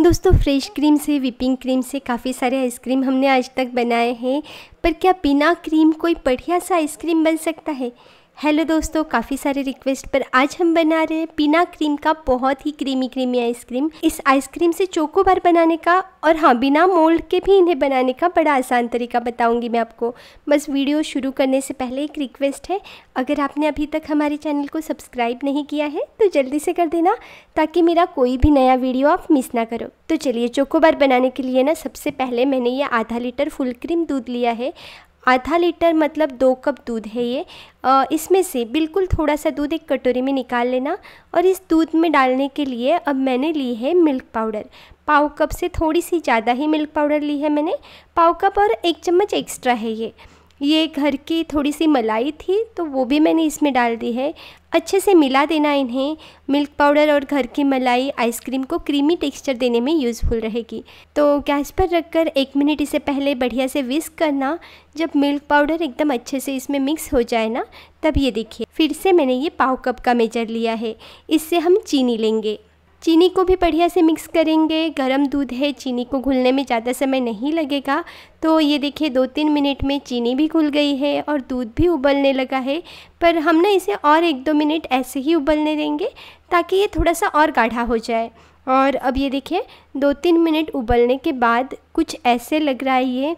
दोस्तों fresh cream से whipping cream से काफ़ी सारे आइसक्रीम हमने आज तक बनाए हैं। पर क्या बिना क्रीम कोई बढ़िया सा आइसक्रीम बन सकता है? हेलो दोस्तों, काफ़ी सारे रिक्वेस्ट पर आज हम बना रहे हैं बिना क्रीम का बहुत ही क्रीमी क्रीमी आइसक्रीम इस आइसक्रीम से चोको बार बनाने का और हाँ बिना मोल्ड के भी इन्हें बनाने का बड़ा आसान तरीका बताऊँगी मैं आपको। बस वीडियो शुरू करने से पहले एक रिक्वेस्ट है, अगर आपने अभी तक हमारे चैनल को सब्सक्राइब नहीं किया है तो जल्दी से कर देना, ताकि मेरा कोई भी नया वीडियो आप मिस ना करो। तो चलिए चोकोबार बनाने के लिए ना, सबसे पहले मैंने ये आधा लीटर फुल क्रीम दूध लिया है। आधा लीटर मतलब दो कप दूध है ये। इसमें से बिल्कुल थोड़ा सा दूध एक कटोरी में निकाल लेना और इस दूध में डालने के लिए अब मैंने ली है मिल्क पाउडर। पाव कप से थोड़ी सी ज़्यादा ही मिल्क पाउडर ली है मैंने। पाव कप और एक चम्मच एक्स्ट्रा है ये। ये घर की थोड़ी सी मलाई थी तो वो भी मैंने इसमें डाल दी है। अच्छे से मिला देना इन्हें। मिल्क पाउडर और घर की मलाई आइसक्रीम को क्रीमी टेक्सचर देने में यूज़फुल रहेगी। तो गैस पर रखकर एक मिनट इसे पहले बढ़िया से विस्क करना। जब मिल्क पाउडर एकदम अच्छे से इसमें मिक्स हो जाए ना, तब ये देखिए। फिर से मैंने ये पाव कप का मेजर लिया है। इससे हम चीनी लेंगे। चीनी को भी बढ़िया से मिक्स करेंगे। गरम दूध है, चीनी को घुलने में ज़्यादा समय नहीं लगेगा। तो ये देखिए दो तीन मिनट में चीनी भी घुल गई है और दूध भी उबलने लगा है। पर हम ना इसे और एक दो मिनट ऐसे ही उबलने देंगे ताकि ये थोड़ा सा और गाढ़ा हो जाए। और अब ये देखिए दो तीन मिनट उबलने के बाद कुछ ऐसे लग रहा है ये।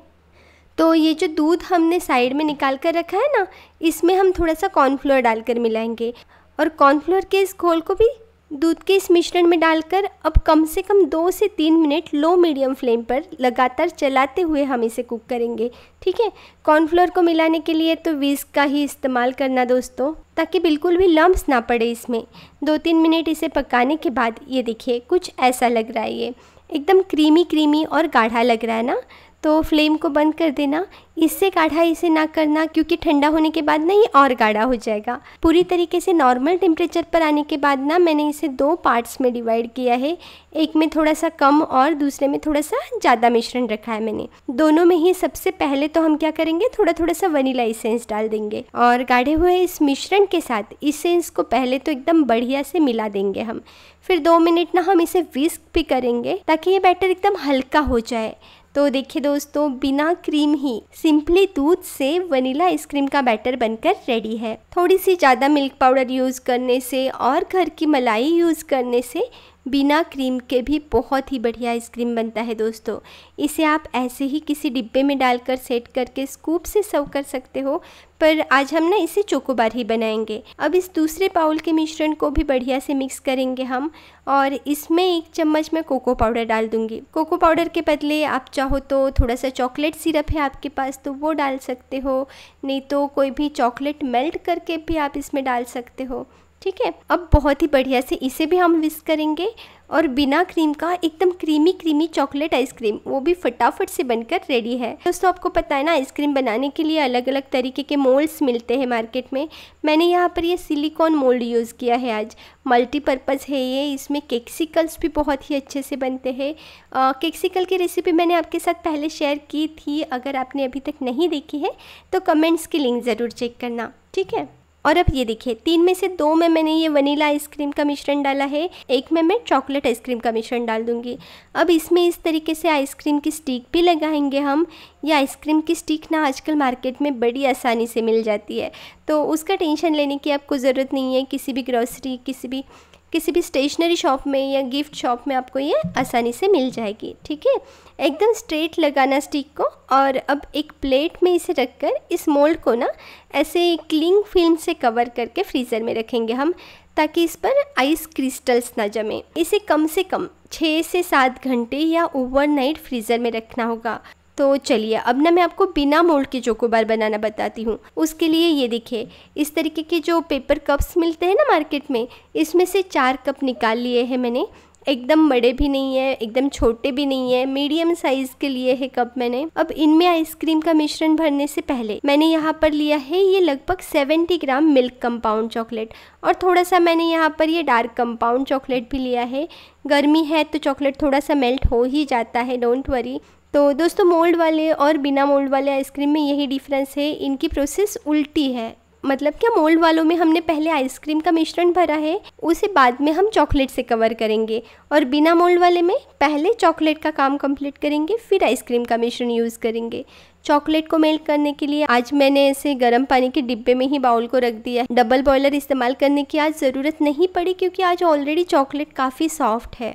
तो ये जो दूध हमने साइड में निकाल कर रखा है ना, इसमें हम थोड़ा सा कॉर्नफ्लोर डालकर मिलाएँगे। और कॉर्नफ्लोर के इस घोल को भी दूध के इस मिश्रण में डालकर अब कम से कम दो से तीन मिनट लो मीडियम फ्लेम पर लगातार चलाते हुए हम इसे कुक करेंगे, ठीक है? कॉर्नफ्लोर को मिलाने के लिए तो विस्क का ही इस्तेमाल करना दोस्तों, ताकि बिल्कुल भी लम्ब ना पड़े इसमें। दो तीन मिनट इसे पकाने के बाद ये देखिए, कुछ ऐसा लग रहा है ये। एकदम क्रीमी क्रीमी और गाढ़ा लग रहा है ना? तो फ्लेम को बंद कर देना। इससे गाढ़ा इसे ना करना, क्योंकि ठंडा होने के बाद ना ये और गाढ़ा हो जाएगा। पूरी तरीके से नॉर्मल टेम्परेचर पर आने के बाद ना मैंने इसे दो पार्ट्स में डिवाइड किया है। एक में थोड़ा सा कम और दूसरे में थोड़ा सा ज़्यादा मिश्रण रखा है मैंने। दोनों में ही सबसे पहले तो हम क्या करेंगे? थोड़ा थोड़ा सा वनीला इसेंस डाल देंगे। और गाढ़े हुए इस मिश्रण के साथ इसेंस को पहले तो एकदम बढ़िया से मिला देंगे हम। फिर दो मिनट ना हम इसे विस्क भी करेंगे, ताकि ये बैटर एकदम हल्का हो जाए। तो देखिए दोस्तों, बिना क्रीम ही सिंपली दूध से वनीला आइसक्रीम का बैटर बनकर रेडी है। थोड़ी सी ज़्यादा मिल्क पाउडर यूज़ करने से और घर की मलाई यूज़ करने से बिना क्रीम के भी बहुत ही बढ़िया आइसक्रीम बनता है दोस्तों। इसे आप ऐसे ही किसी डिब्बे में डालकर सेट करके स्कूप से सर्व कर सकते हो, पर आज हम ना इसे चोकोबार ही बनाएँगे। अब इस दूसरे पाउल के मिश्रण को भी बढ़िया से मिक्स करेंगे हम, और इसमें एक चम्मच में कोको पाउडर डाल दूँगी। कोको पाउडर के बदले आप चाहो तो थोड़ा सा चॉकलेट सिरप है आपके पास तो वो डाल सकते हो, नहीं तो कोई भी चॉकलेट मेल्ट करके भी आप इसमें डाल सकते हो। ठीक है? अब बहुत ही बढ़िया से इसे भी हम विस्क करेंगे और बिना क्रीम का एकदम क्रीमी क्रीमी चॉकलेट आइसक्रीम वो भी फटाफट से बनकर रेडी है। दोस्तों, आपको पता है ना आइसक्रीम बनाने के लिए अलग अलग तरीके के मोल्ड्स मिलते हैं मार्केट में। मैंने यहाँ पर ये सिलिकॉन मोल्ड यूज़ किया है आज। मल्टीपर्पज़ है ये। इसमें केक्सिकल्स भी बहुत ही अच्छे से बनते हैं। केक्सिकल की रेसिपी मैंने आपके साथ पहले शेयर की थी। अगर आपने अभी तक नहीं देखी है तो कमेंट्स की लिंक ज़रूर चेक करना। ठीक है? और अब ये देखिए, तीन में से दो में मैंने ये वनीला आइसक्रीम का मिश्रण डाला है, एक में मैं चॉकलेट आइसक्रीम का मिश्रण डाल दूँगी। अब इसमें इस तरीके से आइसक्रीम की स्टिक भी लगाएँगे हम। ये आइसक्रीम की स्टिक ना आजकल मार्केट में बड़ी आसानी से मिल जाती है। तो उसका टेंशन लेने की आपको ज़रूरत नहीं है, किसी भी ग्रॉसरी, किसी भी किसी भी स्टेशनरी शॉप में या गिफ्ट शॉप में आपको ये आसानी से मिल जाएगी, ठीक है? एकदम स्ट्रेट लगाना स्टिक को और अब एक प्लेट में इसे रखकर इस मोल्ड को ना ऐसे क्लिंग फ़िल्म से कवर करके फ्रीज़र में रखेंगे हम, ताकि इस पर आइस क्रिस्टल्स ना जमे। इसे कम से कम छः से सात घंटे या ओवरनाइट फ्रीज़र में रखना होगा। तो चलिए, अब ना मैं आपको बिना मोल्ड के चोकोबार बनाना बताती हूँ। उसके लिए ये देखिए, इस तरीके के जो पेपर कप्स मिलते हैं ना मार्केट में, इसमें से चार कप निकाल लिए हैं मैंने। एकदम बड़े भी नहीं है, एकदम छोटे भी नहीं है, मीडियम साइज़ के लिए है कप मैंने। अब इनमें आइसक्रीम का मिश्रण भरने से पहले, मैंने यहाँ पर लिया है ये लगभग 70 ग्राम मिल्क कंपाउंड चॉकलेट। और थोड़ा सा मैंने यहाँ पर ये डार्क कंपाउंड चॉकलेट भी लिया है। गर्मी है तो चॉकलेट थोड़ा सा मेल्ट हो ही जाता है, डोंट वरी। तो दोस्तों मोल्ड वाले और बिना मोल्ड वाले आइसक्रीम में यही डिफरेंस है। इनकी प्रोसेस उल्टी है। मतलब क्या मोल्ड वालों में हमने पहले आइसक्रीम का मिश्रण भरा है, उसे बाद में हम चॉकलेट से कवर करेंगे। और बिना मोल्ड वाले में पहले चॉकलेट का काम कंप्लीट करेंगे, फिर आइसक्रीम का मिश्रण यूज़ करेंगे। चॉकलेट को मेल्ट करने के लिए आज मैंने ऐसे गर्म पानी के डिब्बे में ही बाउल को रख दिया डबल बॉयलर इस्तेमाल करने की आज ज़रूरत नहीं पड़ी, क्योंकि आज ऑलरेडी चॉकलेट काफ़ी सॉफ्ट है।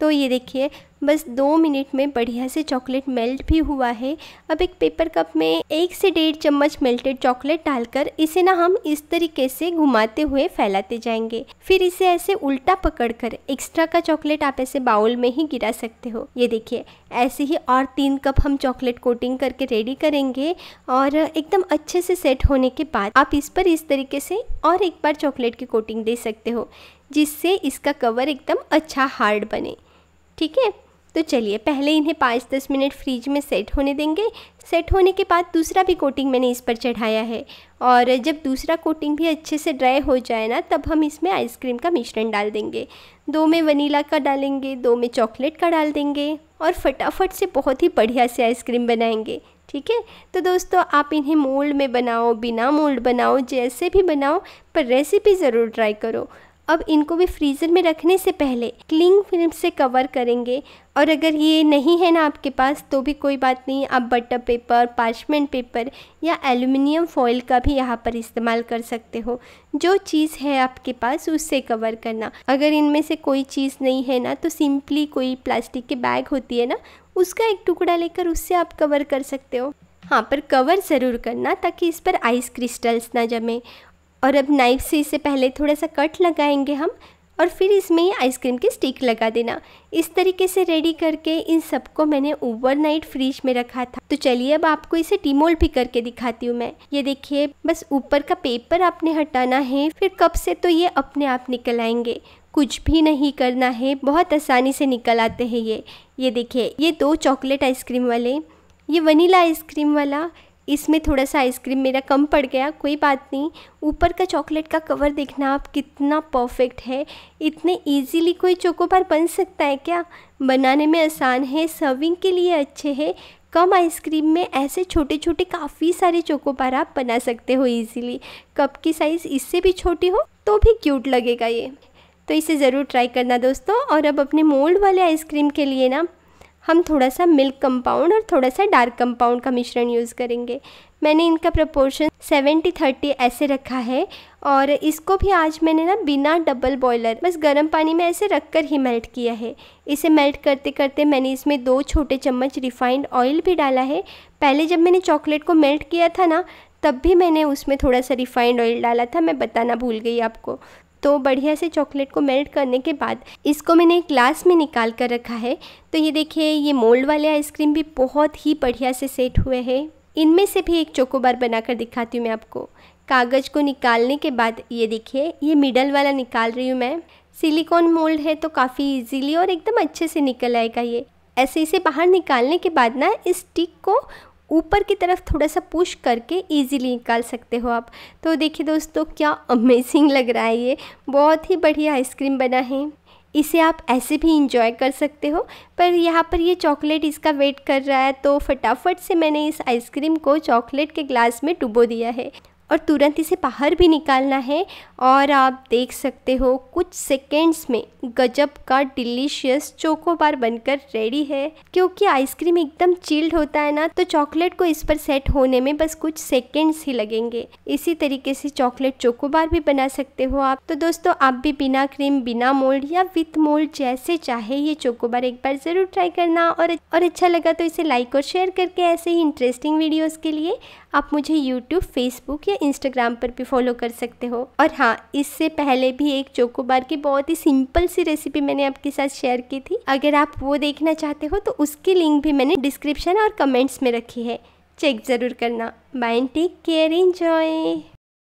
तो ये देखिए बस दो मिनट में बढ़िया से चॉकलेट मेल्ट भी हुआ है। अब एक पेपर कप में एक से डेढ़ चम्मच मेल्टेड चॉकलेट डालकर इसे ना हम इस तरीके से घुमाते हुए फैलाते जाएँगे। फिर इसे ऐसे उल्टा पकड़कर एक्स्ट्रा का चॉकलेट आप ऐसे बाउल में ही गिरा सकते हो। ये देखिए, ऐसे ही और तीन कप हम चॉकलेट कोटिंग करके रेडी करेंगे और एकदम अच्छे से सेट होने के बाद आप इस पर इस तरीके से और एक बार चॉकलेट की कोटिंग दे सकते हो, जिससे इसका कवर एकदम अच्छा हार्ड बने। ठीक है? तो चलिए, पहले इन्हें पाँच दस मिनट फ्रीज में सेट होने देंगे। सेट होने के बाद दूसरा भी कोटिंग मैंने इस पर चढ़ाया है। और जब दूसरा कोटिंग भी अच्छे से ड्राई हो जाए ना, तब हम इसमें आइसक्रीम का मिश्रण डाल देंगे। दो में वनीला का डालेंगे, दो में चॉकलेट का डाल देंगे और फटाफट से बहुत ही बढ़िया से आइसक्रीम बनाएँगे, ठीक है? तो दोस्तों, आप इन्हें मोल्ड में बनाओ, बिना मोल्ड बनाओ, जैसे भी बनाओ, पर रेसिपी ज़रूर ट्राई करो। अब इनको भी फ्रीज़र में रखने से पहले क्लिंग फ़िल्म से कवर करेंगे। और अगर ये नहीं है ना आपके पास तो भी कोई बात नहीं, आप बटर पेपर पार्चमेंट पेपर या एल्यूमिनियम फॉइल का भी यहाँ पर इस्तेमाल कर सकते हो। जो चीज़ है आपके पास, उससे कवर करना। अगर इनमें से कोई चीज़ नहीं है ना तो सिंपली कोई प्लास्टिक के बैग होती है ना, उसका एक टुकड़ा लेकर उससे आप कवर कर सकते हो। हाँ पर कवर ज़रूर करना, ताकि इस पर आइस क्रिस्टल्स ना जमे। और अब नाइफ से इसे पहले थोड़ा सा कट लगाएँगे हम और फिर इसमें आइसक्रीम की स्टिक लगा देना। इस तरीके से रेडी करके इन सबको मैंने ओवरनाइट फ्रिज में रखा था। तो चलिए अब आपको इसे डिमोल्ड भी करके दिखाती हूँ मैं। ये देखिए, बस ऊपर का पेपर आपने हटाना है, फिर कप से तो ये अपने आप निकल आएँगे। कुछ भी नहीं करना है, बहुत आसानी से निकल आते हैं ये। ये देखिए, ये दो चॉकलेट आइसक्रीम वाले, ये वनीला आइसक्रीम वाला इसमें थोड़ा सा आइसक्रीम मेरा कम पड़ गया, कोई बात नहीं। ऊपर का चॉकलेट का कवर देखना आप कितना परफेक्ट है। इतने इजीली कोई चोकोबार बन सकता है क्या? बनाने में आसान है सर्विंग के लिए अच्छे है। कम आइसक्रीम में ऐसे छोटे छोटे काफ़ी सारे चोकोबार आप बना सकते हो इजीली कप की साइज़ इससे भी छोटी हो तो भी क्यूट लगेगा ये। तो इसे ज़रूर ट्राई करना दोस्तों। और अब अपने मोल्ड वाले आइसक्रीम के लिए ना हम थोड़ा सा मिल्क कंपाउंड और थोड़ा सा डार्क कंपाउंड का मिश्रण यूज़ करेंगे। मैंने इनका प्रपोर्शन सेवेंटी थर्टी ऐसे रखा है और इसको भी आज मैंने ना बिना डबल बॉयलर बस गर्म पानी में ऐसे रख कर ही मेल्ट किया है। इसे मेल्ट करते करते मैंने इसमें दो छोटे चम्मच रिफाइंड ऑयल भी डाला है। पहले जब मैंने चॉकलेट को मेल्ट किया था ना, तब भी मैंने उसमें थोड़ा सा रिफाइंड ऑयल डाला था। मैं बताना भूल गई आपको। तो बढ़िया से चॉकलेट को मेल्ट करने के बाद इसको मैंने एक ग्लास में निकाल कर रखा है। तो ये देखिए, ये मोल्ड वाले आइसक्रीम भी बहुत ही बढ़िया से सेट हुए हैं। इनमें से भी एक चोकोबार बनाकर दिखाती हूँ मैं आपको। कागज़ को निकालने के बाद ये देखिए, ये मिडल वाला निकाल रही हूँ मैं। सिलिकॉन मोल्ड है तो काफ़ी इजीली और एकदम अच्छे से निकल आएगा ये। ऐसे इसे बाहर निकालने के बाद ना इस स्टिक को ऊपर की तरफ़ थोड़ा सा पुश करके इजीली निकाल सकते हो आप। तो देखिए दोस्तों, क्या अमेजिंग लग रहा है ये। बहुत ही बढ़िया आइसक्रीम बना है। इसे आप ऐसे भी इंजॉय कर सकते हो। पर यहाँ पर ये चॉकलेट इसका वेट कर रहा है तो फटाफट से मैंने इस आइसक्रीम को चॉकलेट के ग्लास में डुबो दिया है। और तुरंत इसे बाहर भी निकालना है और आप देख सकते हो कुछ सेकेंड्स में गजब का डिलीशियस चोकोबार बनकर रेडी है। क्योंकि आइसक्रीम एकदम चिल्ड होता है ना तो चॉकलेट को इस पर सेट होने में बस कुछ सेकेंड्स ही लगेंगे। इसी तरीके से चॉकलेट चोकोबार भी बना सकते हो आप। तो दोस्तों, आप भी बिना क्रीम बिना मोल्ड या विथ मोल्ड जैसे चाहे ये चोकोबार एक बार ज़रूर ट्राई करना। और और अच्छा लगा तो इसे लाइक और शेयर करके ऐसे ही इंटरेस्टिंग वीडियोज़ के लिए। आप मुझे यूट्यूब फेसबुक या इंस्टाग्राम पर भी फॉलो कर सकते हो। और हाँ इससे पहले भी एक चोकोबार की बहुत ही सिंपल सी रेसिपी मैंने आपके साथ शेयर की थी। अगर आप वो देखना चाहते हो तो उसकी लिंक भी मैंने डिस्क्रिप्शन और कमेंट्स में रखी है। चेक ज़रूर करना। Bye take care enjoy